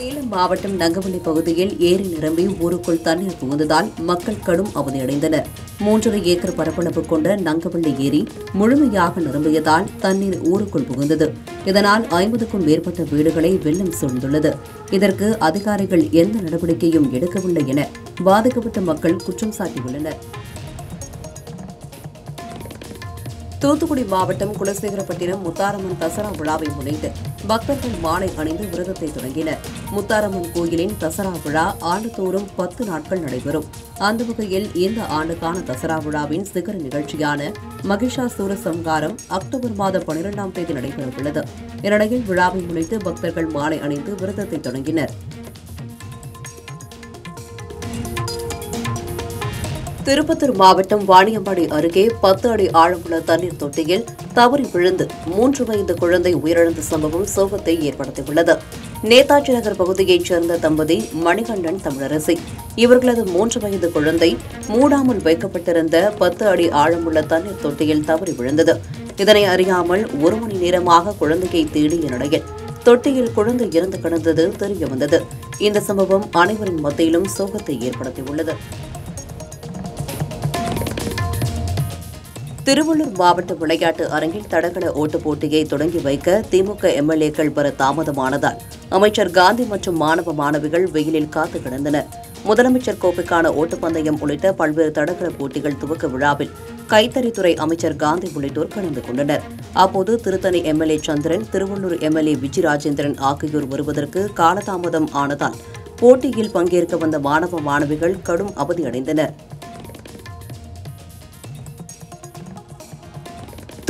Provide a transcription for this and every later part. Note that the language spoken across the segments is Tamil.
சேலம் மாவட்டம் நங்கவள்ளி பகுதியில் ஏரி நிரம்பி ஊருக்குள் தண்ணீர் புகுந்ததால் மக்கள் கடும் அவதியடைந்தனர். மூன்றரை ஏக்கர் பரப்பளவு கொண்ட நங்கவள்ளி ஏரி முழுமையாக நிரம்பியதால் தண்ணீர் ஊருக்குள் புகுந்தது. இதனால் ஐம்பதுக்கும் மேற்பட்ட வீடுகளை வெள்ளம் சூழ்ந்துள்ளது. இதற்கு அதிகாரிகள் எந்த நடவடிக்கையும் எடுக்கவில்லை என பாதிக்கப்பட்ட மக்கள் குற்றம் சாட்டியுள்ளனர். தூத்துக்குடி மாவட்டம் குலசேகரப்பட்டினம் முத்தாரம்மன் தசரா விழாவை முன்னிட்டு பக்தர்கள் மாலை அணிந்து விரதத்தை தொடங்கினர். முத்தாரம்மன் கோயிலின் தசரா விழா ஆண்டுதோறும் பத்து நாட்கள் நடைபெறும். அந்த வகையில் இந்த ஆண்டுக்கான தசரா விழாவின் சிகர நிகழ்ச்சியான மகிஷாசூர சம்காரம் அக்டோபர் மாதம் பனிரெண்டாம் தேதி நடைபெறவுள்ளது. இந்நிலையில் விழாவை முன்னிட்டு பக்தர்கள் மாலை அணிந்து விரதத்தை தொடங்கினர். திருப்பத்தூர் மாவட்டம் வாணியம்பாடி அருகே பத்து அடி ஆழமுள்ள தண்ணீர் தொட்டியில் தவறி விழுந்து மூன்று வயது குழந்தை உயிரிழந்த சம்பவம் சோகத்தை ஏற்படுத்தியுள்ளது. நேதாஜி நகர் பகுதியைச் சேர்ந்த தம்பதி மணிகண்டன் தமிழரசி. இவர்களது மூன்று வயது குழந்தை மூடாமல் வைக்கப்பட்டிருந்த பத்து அடி ஆழமுள்ள தண்ணீர் தொட்டியில் தவறி விழுந்தது. இதனை அறியாமல் ஒரு மணி நேரமாக குழந்தையை தேடிய நிலையில் தொட்டியில் குழந்தை இறந்து கிடந்தது தெரியவந்தது இந்த சம்பவம் அனைவரின் மத்தியிலும் சோகத்தை ஏற்படுத்தியுள்ளது. திருவள்ளூர் மாவட்ட விளையாட்டு அரங்கில் தடகள ஓட்டுப் போட்டியை தொடங்கி வைக்க திமுக எம்எல்ஏக்கள் பெற தாமதமானதால் அமைச்சர் காந்தி மற்றும் மாணவ மாணவிகள் வெயிலில் காத்து கிடந்தனர். முதலமைச்சர் கோப்பைக்கான ஓட்டப்பந்தயம் உள்ளிட்ட பல்வேறு தடகள போட்டிகள் துவக்க விழாவில் கைத்தறித்துறை அமைச்சர் காந்தி உள்ளிட்டோர் கலந்து கொண்டனர். அப்போது திருத்தணி எம்எல்ஏ சந்திரன் திருவள்ளூர் எம்எல்ஏ விஜி ராஜேந்திரன் ஆகியோர் வருவதற்கு காலதாமதம் ஆனதால் போட்டியில் பங்கேற்க வந்த மாணவ மாணவிகள் கடும் அவதியடைந்தனர்.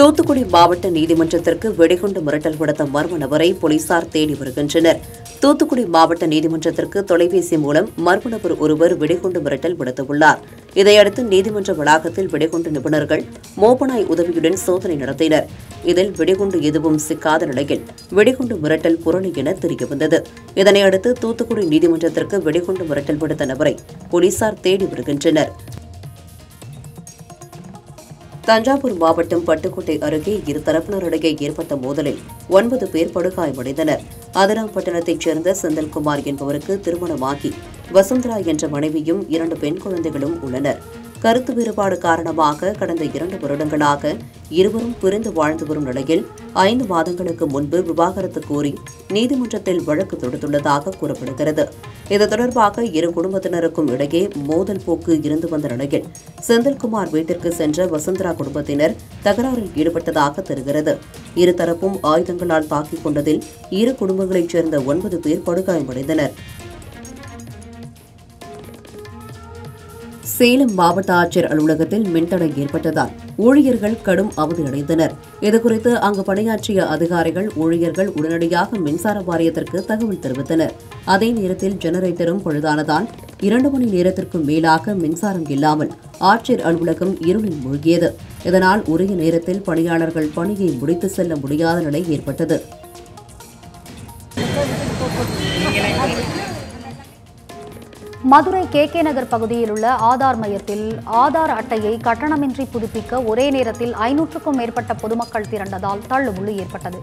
தூத்துக்குடி மாவட்ட நீதிமன்றத்திற்கு வெடிகுண்டு மிரட்டல் விடுத்த மர்ம நபரை போலீசார் தேடி வருகின்றனர். தூத்துக்குடி மாவட்ட நீதிமன்றத்திற்கு தொலைபேசி மூலம் மர்ம நபர் ஒருவர் வெடிகுண்டு மிரட்டல் விடுத்துள்ளார். இதையடுத்து நீதிமன்ற வளாகத்தில் வெடிகுண்டு நிபுணர்கள் மோபனாய் உதவியுடன் சோதனை நடத்தினர். இதில் வெடிகுண்டு எதுவும் சிக்காத நிலையில் வெடிகுண்டு மிரட்டல் புரணி என தெரியவந்தது. இதனையடுத்து தூத்துக்குடி நீதிமன்றத்திற்கு வெடிகுண்டு மிரட்டல் விடுத்த நபரை போலீசார் தேடி வருகின்றனர். தஞ்சாவூர் மாவட்டம் பட்டுக்கோட்டை அருகே இரு தரப்பினரிடையே ஏற்பட்ட மோதலில் ஒன்பது பேர் படுகாயமடைந்தனர். அதிராம்பட்டினத்தைச் சேர்ந்த செந்தில்குமார் என்பவருக்கு திருமணமாகி வசுந்தரா என்ற மனைவியும் இரண்டு பெண் குழந்தைகளும் உள்ளனர். கருத்து வேறுபாடு காரணமாக கடந்த இரண்டு வருடங்களாக இருவரும் பிரிந்து வாழ்ந்து வரும் நிலையில் ஐந்து மாதங்களுக்கு முன்பு விவாகரத்து கோரி நீதிமன்றத்தில் வழக்கு தொடுத்துள்ளதாக கூறப்படுகிறது. இது தொடர்பாக இரு குடும்பத்தினருக்கும் இடையே மோதல் போக்கு இருந்து வந்த நிலையில் செந்தில்குமார் வீட்டிற்கு சென்ற வசுந்தரா குடும்பத்தினர் தகராறில் ஈடுபட்டதாக தெரிகிறது. இருதரப்பும் ஆயுதங்களால் தாக்கிக் கொண்டதில் இரு குடும்பங்களைச் சேர்ந்த ஒன்பது பேர் படுகாயமடைந்தனர். சேலம் மாவட்ட ஆட்சியர் அலுவலகத்தில் மின்தடை ஏற்பட்டதால் ஊழியர்கள் கடும் அவதியடைந்தனர். இதுகுறித்து அங்கு பணியாற்றிய அதிகாரிகள் ஊழியர்கள் உடனடியாக மின்சார வாரியத்திற்கு தகவல் தெரிவித்தனர். அதே நேரத்தில் ஜெனரேட்டரும் பழுதானதால் இரண்டு மணி நேரத்திற்கும் மேலாக மின்சாரம் இல்லாமல் ஆட்சியர் அலுவலகம் இருளில் மூழ்கியது. இதனால் உரிய நேரத்தில் பணியாளர்கள் பணியை முடித்து செல்ல முடியாத நிலை ஏற்பட்டது. மதுரை கே கே நகர் பகுதியில் உள்ள ஆதார் மையத்தில் ஆதார் அட்டையை கட்டணமின்றி புதுப்பிக்க ஒரே நேரத்தில் ஐநூற்றுக்கும் மேற்பட்ட பொதுமக்கள் திரண்டதால் தள்ளுமுள்ளு ஏற்பட்டது.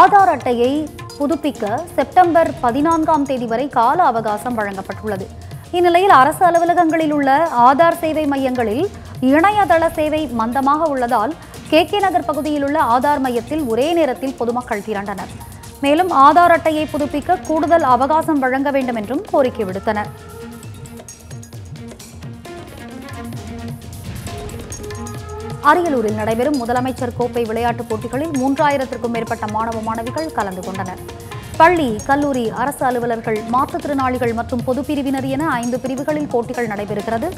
ஆதார் அட்டையை புதுப்பிக்க செப்டம்பர் பதினான்காம் தேதி வரை கால அவகாசம் வழங்கப்பட்டுள்ளது. இந்நிலையில் அரசு அலுவலகங்களில் உள்ள ஆதார் சேவை மையங்களில் இணையதள சேவை மந்தமாக உள்ளதால் கே கே நகர் பகுதியில் உள்ள ஆதார் மையத்தில் ஒரே நேரத்தில் பொதுமக்கள் திரண்டனர். மேலும் ஆதார் அட்டையை புதுப்பிக்க கூடுதல் அவகாசம் வழங்க வேண்டும் என்றும் கோரிக்கை விடுத்தனர். அரியலூரில் நடைபெறும் முதலமைச்சர் கோப்பை விளையாட்டுப் போட்டிகளில் மூன்றாயிரத்திற்கும் மேற்பட்ட மாணவ மாணவிகள் கலந்து கொண்டனர். பள்ளி கல்லூரி அரசு அலுவலர்கள் மாற்றுத்திறனாளிகள் மற்றும் பொதுப்பிரிவினர் என ஐந்து பிரிவுகளில் போட்டிகள் நடைபெறுகிறது.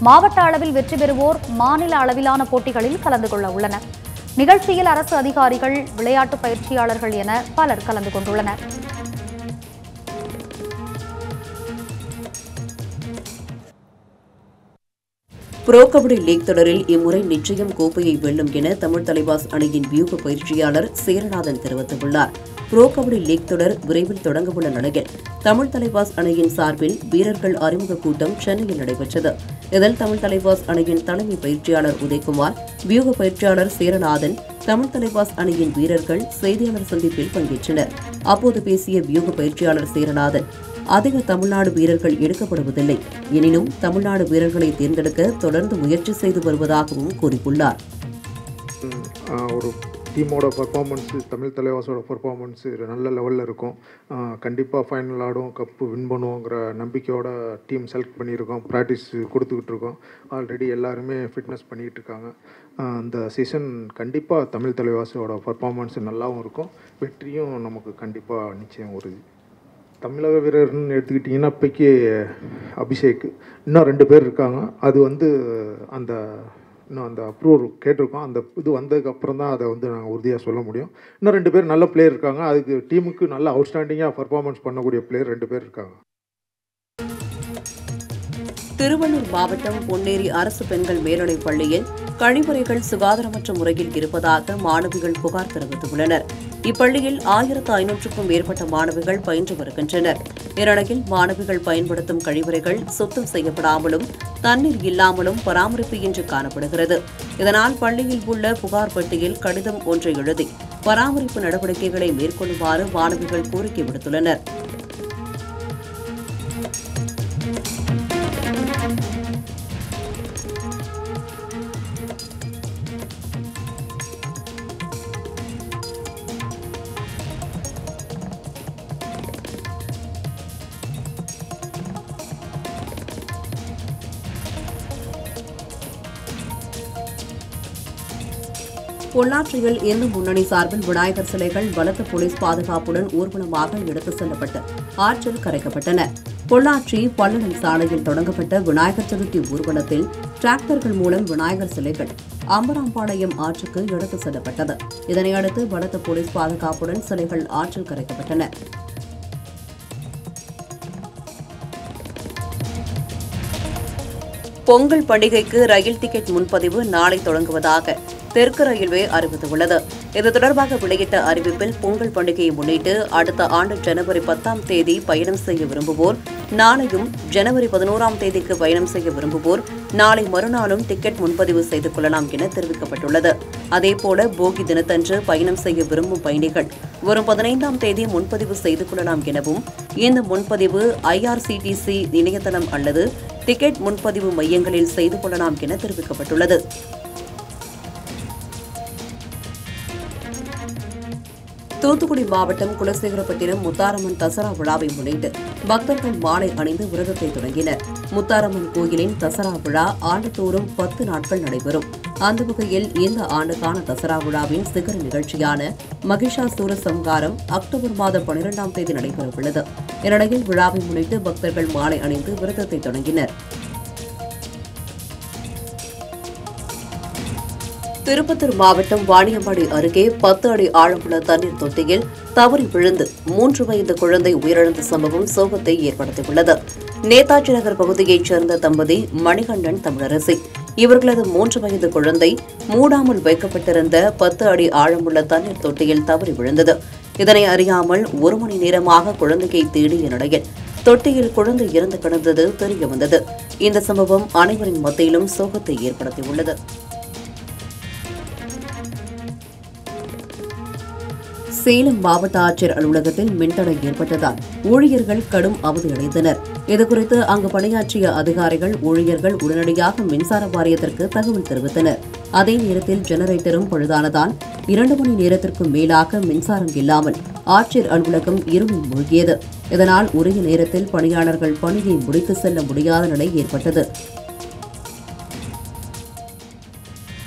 மாவட்ட அளவில் வெற்றி பெறுவோர் மாநில அளவிலான போட்டிகளில் கலந்து கொள்ள உள்ளனர். நிகழ்ச்சியில் அரசு அதிகாரிகள் விளையாட்டு பயிற்சியாளர்கள் என பலர் கலந்து கொண்டுள்ளனர். புரோ கபடி லீக் தொடரில் இம்முறை நிச்சயம் கோப்பையை வெல்லும் என தமிழ் தலைவாஸ் அணியின் வியூக பயிற்சியாளர் சேரநாதன் தெரிவித்துள்ளார். புரோ கபடி லீக் தொடர் விரைவில் தொடங்கவுள்ள நிலையில் தமிழ் தலைவாஸ் அணியின் சார்பில் வீரர்கள் அறிமுக கூட்டம் சென்னையில் நடைபெற்றது. இதில் தமிழ் தலைவாஸ் அணியின் தலைமை பயிற்சியாளர் உதயகுமார் வியூக பயிற்சியாளர் சேரநாதன் தமிழ் தலைவாஸ் அணியின் வீரர்கள் செய்தியாளர் சந்திப்பில் பங்கேற்றனர். அப்போது பேசிய வியூக பயிற்சியாளர் சேரநாதன் அதிக தமிழ்நாடு வீரர்கள் எடுக்கப்படுவதில்லை. எனினும் தமிழ்நாடு வீரர்களை தேர்ந்தெடுக்க தொடர்ந்து முயற்சி செய்து வருவதாகவும் கூறியுள்ளார். ஒரு டீமோட பர்ஃபார்மன்ஸு தமிழ் தலைவாசோட பர்ஃபார்மன்ஸு நல்ல லெவலில் இருக்கும். கண்டிப்பாக ஃபைனல் ஆடும் கப்பு வின் பண்ணுவோங்கிற நம்பிக்கையோட டீம் செலக்ட் பண்ணியிருக்கோம் ப்ராக்டிஸ் கொடுத்துக்கிட்டு இருக்கோம். ஆல்ரெடி எல்லாருமே ஃபிட்னஸ் பண்ணிகிட்டு இருக்காங்க. அந்த சீசன் கண்டிப்பாக தமிழ் தலைவாசோட பர்ஃபார்மன்ஸ் நல்லாவும் இருக்கும். வெற்றியும் நமக்கு கண்டிப்பாக நிச்சயம் உறுதி. தமிழக வீரர்னு எடுத்துக்கிட்டிங்கன்னா இப்போக்கி அபிஷேக். இன்னும் ரெண்டு பேர் இருக்காங்க. அது வந்து அந்த இன்னும் அந்த அப்ரூவல் கேட்டிருக்கோம். அந்த இது வந்ததுக்கப்புறம் தான் அதை வந்து நாங்கள் உறுதியாக சொல்ல முடியும். இன்னும் ரெண்டு பேர் நல்ல பிளேயர் இருக்காங்க. அதுக்கு டீமுக்கு நல்ல அவுட்ஸ்டாண்டிங்காக பர்ஃபார்மன்ஸ் பண்ணக்கூடிய பிளேயர் ரெண்டு பேர் இருக்காங்க. திருவள்ளூர் மாவட்டம் பொன்னேரி அரசு பெண்கள் மேல்நிலைப் பள்ளியில் கழிவறைகள் சுகாதாரமற்ற முறையில் இருப்பதாக மாணவிகள் புகார் தெரிவித்துள்ளனர். இப்பள்ளியில் ஆயிரத்து ஐநூற்றுக்கும் மேற்பட்ட மாணவிகள் பயின்று வருகின்றனர். இந்நிலையில் மாணவிகள் பயன்படுத்தும் கழிவறைகள் சுத்தம் செய்யப்படாமலும் தண்ணீர் இல்லாமலும் பராமரிப்பு இன்றி காணப்படுகிறது. இதனால் பள்ளியில் உள்ள புகார் பட்டியில் கடிதம் ஒன்றை எழுதி பராமரிப்பு நடவடிக்கைகளை மேற்கொள்ளுமாறு மாணவிகள் கோரிக்கை விடுத்துள்ளனர். பொள்ளாச்சியில் இந்து முன்னணி சார்பில் விநாயகர் சிலைகள் பலத்த போலீஸ் பாதுகாப்புடன் ஊர்வலமாக எடுத்துச் செல்லப்பட்டு ஆற்றில் கரைக்கப்பட்டன. பொள்ளாச்சி பல்லடம் சாலையில் தொடங்கப்பட்ட விநாயகர் சதுர்த்தி ஊர்வலத்தில் டிராக்டர்கள் மூலம் விநாயகர் சிலைகள் அம்பராம்பாளையம் ஆற்றுக்கு எடுத்துச் செல்லப்பட்டது. இதனையடுத்து பலத்த போலீஸ் பாதுகாப்புடன் சிலைகள் ஆற்றில் கரைக்கப்பட்டன. பொங்கல் பண்டிகைக்கு ரயில் டிக்கெட் முன்பதிவு நாளை தொடங்குவதாக தெற்கு ரயில்வே அறிவித்துள்ளது இது தொடர்பாக வெளியிட்ட அறிவிப்பில் பொங்கல் பண்டிகையை முன்னிட்டு அடுத்த ஆண்டு ஜனவரி பத்தாம் தேதி பயணம் செய்ய விரும்புவோர் நாளையும் ஜனவரி பதினோராம் தேதிக்கு பயணம் செய்ய விரும்புவோர் நாளை மறுநாளும் டிக்கெட் முன்பதிவு செய்து கொள்ளலாம் என தெரிவிக்கப்பட்டுள்ளது. அதேபோல போகி தினத்தன்று பயணம் செய்ய விரும்பும் பயணிகள் வரும் பதினைந்தாம் தேதி முன்பதிவு செய்து கொள்ளலாம் எனவும் இந்த முன்பதிவு ஐஆர்சிடிசி இணையதளம் அல்லது டிக்கெட் முன்பதிவு மையங்களில் செய்து கொள்ளலாம் என தெரிவிக்கப்பட்டுள்ளது. தூத்துக்குடி மாவட்டம் குலசேகரப்பட்டினம் முத்தாரம்மன் தசரா விழாவை முன்னிட்டு பக்தர்கள் மாலை அணிந்து விரதத்தை தொடங்கினர். முத்தாரம்மன் கோயிலின் தசரா விழா ஆண்டுதோறும் பத்து நாட்கள் நடைபெறும். அந்த வகையில் இந்த ஆண்டுக்கான தசரா விழாவின் சிகர நிகழ்ச்சியான மகிஷாசூர சம்ஹாரம் அக்டோபர் மாதம் பனிரெண்டாம் தேதி நடைபெறவுள்ளது. இந்நிலையில் விழாவை முன்னிட்டு பக்தர்கள் மாலை அணிந்து விரதத்தை தொடங்கினர். திருப்பத்தூர் மாவட்டம் வாணியம்பாடி அருகே பத்து அடி ஆழமுள்ள தண்ணீர் தொட்டியில் தவறி விழுந்து மூன்று வயது குழந்தை உயிரிழந்த சம்பவம் சோகத்தை ஏற்படுத்தியுள்ளது. நேதாஜி நகர் பகுதியைச் சேர்ந்த தம்பதி மணிகண்டன் தமிழரசி. இவர்களது மூன்று வயது குழந்தை மூடாமல் வைக்கப்பட்டிருந்த பத்து அடி ஆழமுள்ள தண்ணீர் தொட்டியில் தவறி விழுந்தது. இதனை அறியாமல் ஒரு மணி நேரமாக குழந்தையை தேடிய நிலையில் தொட்டியில் குழந்தை இறந்து கிடந்தது தெரியவந்தது இந்த சம்பவம் அனைவரின் மத்தியிலும் சோகத்தை ஏற்படுத்தியுள்ளது. சேலம் மாவட்ட ஆட்சியர் அலுவலகத்தில் மின்தடை ஏற்பட்டதால் ஊழியர்கள் கடும் அவதியடைந்தனர். இதுகுறித்து அங்கு பணியாற்றிய அதிகாரிகள் ஊழியர்கள் உடனடியாக மின்சார வாரியத்திற்கு தகவல் தெரிவித்தனர். அதே நேரத்தில் ஜெனரேட்டரும் பழுதானதால் இரண்டு மணி நேரத்திற்கு மேலாக மின்சாரம் இல்லாமல் ஆட்சியர் அலுவலகம் இருளில் மூழ்கியது. இதனால் உரிய நேரத்தில் பணியாளர்கள் பணியை முடித்து செல்ல முடியாத நிலை ஏற்பட்டது.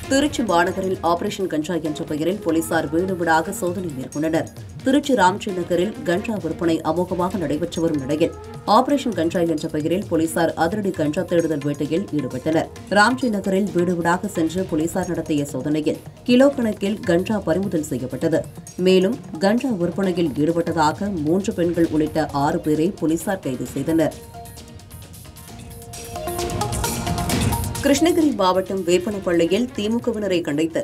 திருச்சி மாநகரில் ஆபரேஷன் கஞ்சா என்ற பெயரில் போலீசார் வீடு வீடாக சோதனை மேற்கொண்டனர். திருச்சி ராம்ஜி நகரில் கஞ்சா விற்பனை அமோகமாக நடைபெற்று வரும் நிலையில் ஆபரேஷன் கஞ்சா என்ற பெயரில் போலீசார் அதிரடி கஞ்சா தேடுதல் வேட்டையில் ஈடுபட்டனர். ராம்ஜி நகரில் வீடு வீடாக சென்று போலீசார் நடத்திய சோதனையில் கிலோ கணக்கில் கஞ்சா பறிமுதல் செய்யப்பட்டது. மேலும் கஞ்சா விற்பனையில் ஈடுபட்டதாக மூன்று பெண்கள் உள்ளிட்ட ஆறு பேரை போலீசார் கைது செய்தனர். கிருஷ்ணகிரி மாவட்டம் வேப்பனப்பள்ளியில் திமுகவினரை கண்டித்து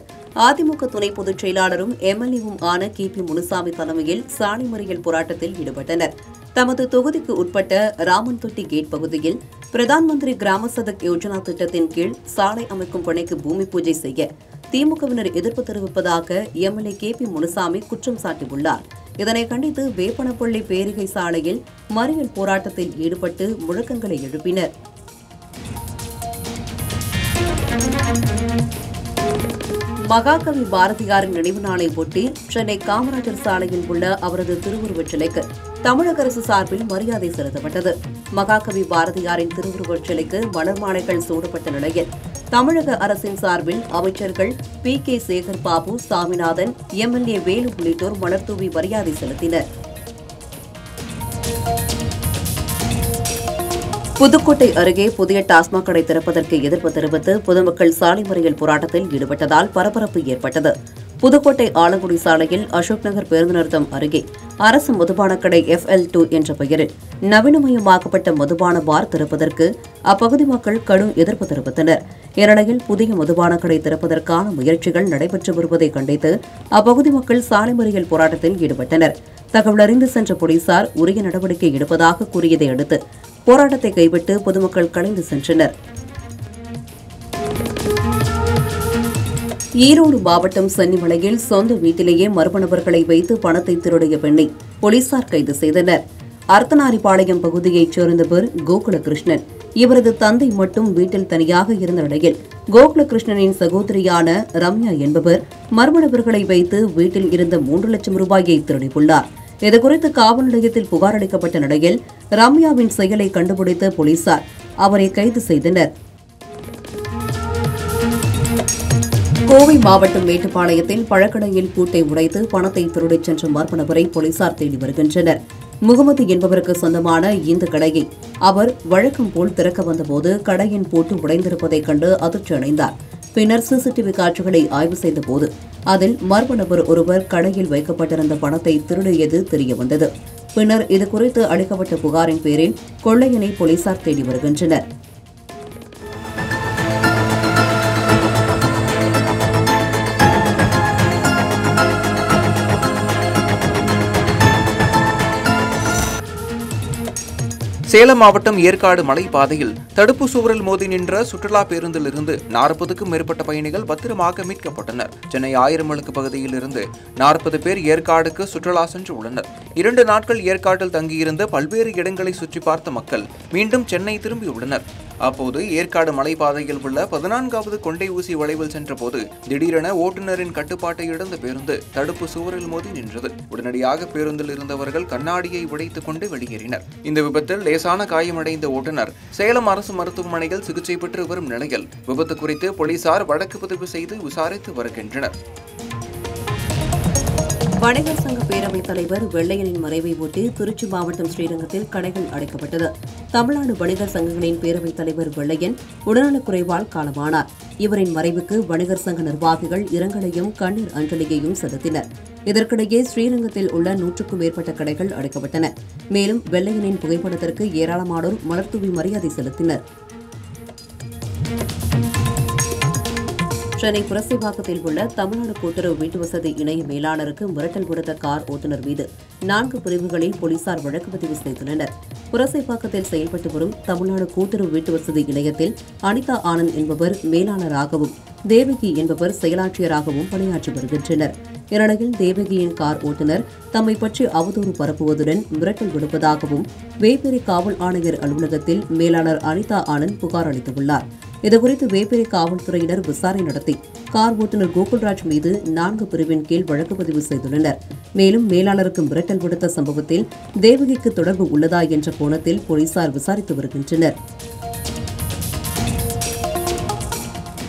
அதிமுக துணை பொதுச் செயலாளரும் எம்எல்ஏவும் ஆன கே பி முனுசாமி தலைமையில் சாலை மறியல் போராட்டத்தில் ஈடுபட்டனர். தமது தொகுதிக்கு உட்பட்ட ராமன்தொட்டி கேட் பகுதியில் பிரதான் மந்திரி கிராம சதக் யோஜனா திட்டத்தின் கீழ் சாலை அமைக்கும் பணிக்கு பூமி பூஜை செய்ய திமுகவினர் எதிர்ப்பு தெரிவிப்பதாக எம்எல்ஏ கே பி முனுசாமி குற்றம் சாட்டியுள்ளார். இதனை கண்டித்து வேப்பனப்பள்ளி பேரிகை சாலையில் மறியல் போராட்டத்தில் ஈடுபட்டு முழக்கங்களை எழுப்பினர். மகாகவி பாரதியாரின் நினைவு நாளை ஒட்டி சென்னை காமராஜர் சாலையில் உள்ள அவரது திருவுருவச் சிலைக்கு தமிழக அரசு சார்பில் மரியாதை செலுத்தப்பட்டது. மகாகவி பாரதியாரின் திருவுருவச் சிலைக்கு மலர் மாலைகள் சூடப்பட்ட நிலையில் தமிழக அரசின் சார்பில் அமைச்சர்கள் P K Sekar Babu Saminathan MLA Velu உள்ளிட்டோர் மலர்தூவி மரியாதை செலுத்தினர். புதுக்கோட்டை அருகே புதிய டாஸ்மாக் கடை திறப்பதற்கு எதிர்ப்பு தெரிவித்து பொதுமக்கள் சாலை மறியல் போராட்டத்தில் ஈடுபட்டதால் பரபரப்பு ஏற்பட்டது. புதுக்கோட்டை ஆலங்குடி சாலையில் அசோக் நகர் பேருந்து நிறுத்தம் அருகே அரசு மதுபான கடை எஃப்எல் டூ என்ற பெயரில் நவீனமயமாக்கப்பட்ட மதுபான பார் திறப்பதற்கு அப்பகுதி மக்கள் கடும் எதிர்ப்பு தெரிவித்தனர். இந்நிலையில் புதிய மதுபான கடை திறப்பதற்கான முயற்சிகள் நடைபெற்று வருவதை கண்டித்து அப்பகுதி மக்கள் சாலை மறியல் போராட்டத்தில் ஈடுபட்டனர். தகவல் அறிந்து சென்ற போலீசார் உரிய நடவடிக்கை எடுப்பதாக கூறியதை அடுத்து போராட்டத்தை கைவிட்டு பொதுமக்கள் கலைந்து சென்றனர். ஈரோடு மாவட்டம் சென்னிமலையில் சொந்த வீட்டிலேயே மர்ம நபர்களை வைத்து பணத்தை திருடிய பெண்ணை போலீசார் கைது செய்தனர். அர்த்தநாரிபாளையம் பகுதியைச் சேர்ந்தவர் கோகுலகிருஷ்ணன். இவரது தந்தை மட்டும் வீட்டில் தனியாக இருந்த நிலையில் கோகுலகிருஷ்ணனின் சகோதரியான ரம்யா என்பவர் மர்ம நபர்களை வைத்து வீட்டில் இருந்த மூன்று லட்சம் ரூபாயை திருடியுள்ளார். இதுகுறித்து காவல் நிலையத்தில் புகார் அளிக்கப்பட்ட நிலையில் ரம்யாவின் செயலை கண்டுபிடித்த போலீசார் அவரை கைது செய்தனர். கோவை மாவட்டம் மேட்டுப்பாளையத்தில் பழக்கடையில் பூட்டை உடைத்து பணத்தை திருடிச் சென்ற மர்ம நபரை போலீசார் தேடி வருகின்றனர். முகமது என்பவருக்கு சொந்தமான இந்த கடையை அவர் வழக்கம் போல் திறக்க வந்தபோது கடையின் பூட்டு உடைந்திருப்பதைக் கண்டு அதிர்ச்சி அடைந்தார் பின்னர் சிசிடிவி காட்சிகளை ஆய்வு செய்தபோது அதில் மர்ம நபர் ஒருவர் கடையில் வைக்கப்பட்டிருந்த பணத்தை திருடியது தெரியவந்தது. பின்னர் இதுகுறித்து அளிக்கப்பட்ட புகாரின் பேரில் கொள்ளையனை போலீசார் தேடி வருகின்றனர். சேலம் மாவட்டம் ஏற்காடு மலைப்பாதையில் தடுப்பு சுவரில் மோதி நின்ற சுற்றுலா பேருந்திலிருந்து நாற்பதுக்கும் மேற்பட்ட பயணிகள் பத்திரமாக மீட்கப்பட்டனர். சென்னை ஆயிரமலுக்கு பகுதியில் இருந்து நாற்பது பேர் ஏற்காடுக்கு சுற்றுலா சென்று உள்ளனர். இரண்டு நாட்கள் ஏற்காட்டில் தங்கியிருந்த பல்வேறு இடங்களை சுற்றி பார்த்த மக்கள் மீண்டும் சென்னை திரும்பியுள்ளனர். அப்போது ஏற்காடு மலைப்பாதையில் உள்ள பதினான்காவது கொண்டை ஊசி வளைவில் சென்றபோது திடீரென ஓட்டுநரின் கட்டுப்பாட்டை இழந்த பேருந்து தடுப்பு சுவரில் மோதி நின்றது. உடனடியாக பேருந்தில் இருந்தவர்கள் கண்ணாடியை உடைத்துக் கொண்டு வெளியேறினர். இந்த விபத்தில் லேசான காயமடைந்த ஓட்டுநர் சேலம் அரசு மருத்துவமனையில் சிகிச்சை பெற்று வரும் நிலையில் விபத்து குறித்து போலீசார் வழக்கு பதிவு செய்து விசாரித்து வருகின்றனர். வணிகர் சங்க பேரவைத் தலைவர் வெள்ளையனின் மறைவை ஒட்டி திருச்சி மாவட்டம் ஸ்ரீரங்கத்தில் கடைகள் அடைக்கப்பட்டது. தமிழ்நாடு வணிகர் சங்கங்களின் பேரவைத் தலைவர் வெள்ளையன் உடல்நலக்குறைவால் காலமானார். இவரின் மறைவுக்கு வணிகர் சங்க நிர்வாகிகள் இரங்கலையும் கண்ணீர் அஞ்சலியையும் செலுத்தினர். இதற்கிடையே ஸ்ரீரங்கத்தில் உள்ள நூற்றுக்கும் மேற்பட்ட கடைகள் அடைக்கப்பட்டன. மேலும் வெள்ளையனின் புகைப்படத்திற்கு ஏராளமானோர் மலர்தூவி மரியாதை செலுத்தினர். சென்னை புரசைவாக்கத்தில் உள்ள தமிழ்நாடு கூட்டுறவு வீட்டுவசதி இணைய மேலாளருக்கு மிரட்டல் கொடுத்த கார் ஓட்டுநர் மீது நான்கு பிரிவுகளில் போலீசார் வழக்கு பதிவு செய்துள்ளனர். புரசைப்பாக்கத்தில் செயல்பட்டு வரும் தமிழ்நாடு கூட்டுறவு வீட்டுவசதி இணையத்தில் அனிதா ஆனந்த் என்பவர் மேலாளராகவும் தேவகி என்பவர் செயலாட்சியராகவும் பணியாற்றி வருகின்றனர். இந்நிலையில் தேவகியின் கார் ஓட்டுநர் தம்மை பற்றி அவதூறு பரப்புவதுடன் மிரட்டல் விடுப்பதாகவும் வேப்பேரி காவல் ஆணையர் அலுவலகத்தில் மேலாளர் அனிதா ஆனந்த் புகார் அளித்துள்ளார். இதுகுறித்து வேப்பேரி காவல்துறையினர் விசாரணை நடத்தி கார் ஓட்டுநர் கோகுல்ராஜ் மீது நான்கு பிரிவின் கீழ் வழக்கு பதிவு செய்துள்ளனர். மேலும் மேலாளருக்கு மிரட்டல் விடுத்த சம்பவத்தில் தேவகிக்கு தொடர்பு உள்ளதா என்ற கோணத்தில் போலீசார் விசாரித்து வருகின்றனர்.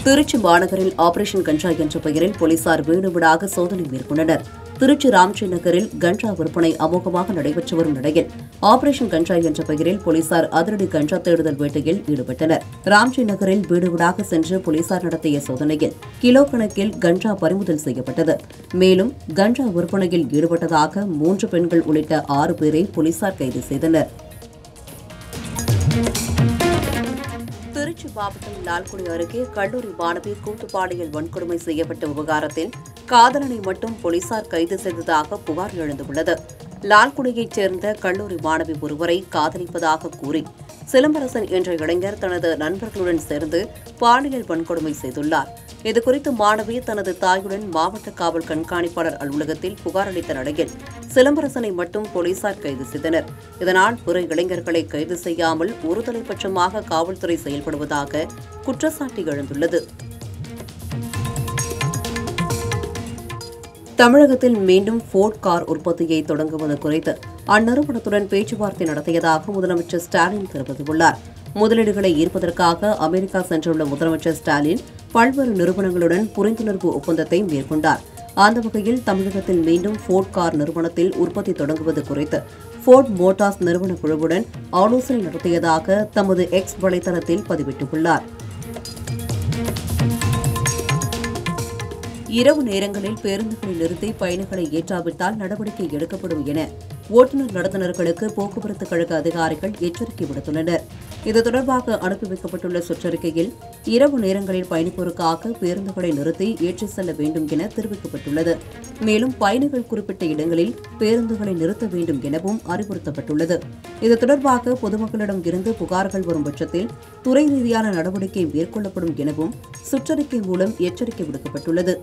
திருச்சி மாநகரில் ஆபரேஷன் கஞ்சா என்ற பெயரில் போலீசார் வீடு வீடாக சோதனை மேற்கொண்டனர். திருச்சி ராம்ஜி நகரில் கஞ்சா விற்பனை அமோகமாக நடைபெற்று வரும் நிலையில் ஆபரேஷன் கஞ்சா என்ற பெயரில் போலீசார் அதிரடி கஞ்சா தேடுதல் வேட்டையில் ஈடுபட்டனர். ராம்ஜி நகரில் வீடு வீடாக சென்று போலீசார் நடத்திய சோதனையில் கிலோ கணக்கில் கஞ்சா பறிமுதல் செய்யப்பட்டது. மேலும் கஞ்சா விற்பனையில் ஈடுபட்டதாக மூன்று பெண்கள் உள்ளிட்ட ஆறு பேரை போலீசார் கைது செய்தனர். திருச்சி மாவட்டம் லால்குடி அருகே கல்லூரி மாணவி கூட்டுப்பாளையில் வன்கொடுமை செய்யப்பட்ட விவகாரத்தில் காதலனை மட்டும் போலீசார் கைது செய்ததாக புகார் எழுந்துள்ளது. லால்குடியைச் சேர்ந்த கல்லூரி மாணவி ஒருவரை காதலிப்பதாக கூறி சிலம்பரசன் என்ற இளைஞர் தனது நண்பர்களுடன் சேர்ந்து பாலியல் வன்கொடுமை செய்துள்ளார். இதுகுறித்து மாணவி தனது தாயுடன் மாவட்ட காவல் கண்காணிப்பாளர் அலுவலகத்தில் புகார் அளித்த நிலையில் சிலம்பரசனை மட்டும் போலீசார் கைது செய்தனர். இதனால் பிற இளைஞர்களை கைது செய்யாமல் ஒருதலைபட்சமாக காவல்துறை செயல்படுவதாக குற்றச்சாட்டு எழுந்துள்ளது. தமிழகத்தில் மீண்டும் ஃபோர்ட் கார் உற்பத்தியை தொடங்குவது குறித்து அந்நிறுவனத்துடன் பேச்சுவார்த்தை நடத்தியதாக முதலமைச்சர் ஸ்டாலின் தெரிவித்துள்ளார். முதலீடுகளை ஈர்ப்பதற்காக அமெரிக்கா சென்றுள்ள முதலமைச்சர் ஸ்டாலின் பல்வேறு நிறுவனங்களுடன் புரிந்துணர்வு ஒப்பந்தத்தை மேற்கொண்டார். அந்த வகையில் தமிழகத்தில் மீண்டும் ஃபோர்ட் கார் நிறுவனத்தில் உற்பத்தி தொடங்குவது குறித்து ஃபோர்ட் மோட்டார்ஸ் நிறுவன குழுவுடன் ஆலோசனை நடத்தியதாக தமது எக்ஸ் வலைதளத்தில் பதிவிட்டுள்ளார். இரவு நேரங்களில் பேருந்துகளை நிறுத்தி பயணிகளை ஏற்றாவிட்டால் நடவடிக்கை எடுக்கப்படும் என ஓட்டுநர் நடத்துனர்களுக்கு போக்குவரத்து கழக அதிகாரிகள் எச்சரிக்கை விடுத்துள்ளனர். இது தொடர்பாக அனுப்பி வைக்கப்பட்டுள்ள சுற்றறிக்கையில் இரவு நேரங்களில் பயணிப்போருக்காக பேருந்துகளை நிறுத்தி ஏற்றிச் செல்ல வேண்டும் என தெரிவிக்கப்பட்டுள்ளது. மேலும் பயணிகள் குறிப்பிட்ட இடங்களில் பேருந்துகளை நிறுத்த வேண்டும் எனவும் அறிவுறுத்தப்பட்டுள்ளது. இது தொடர்பாக பொதுமக்களிடம் இருந்து புகார்கள் வரும் பட்சத்தில் துறை ரீதியான நடவடிக்கை மேற்கொள்ளப்படும் எனவும் சுற்றறிக்கை மூலம் எச்சரிக்கை விடுக்கப்பட்டுள்ளது.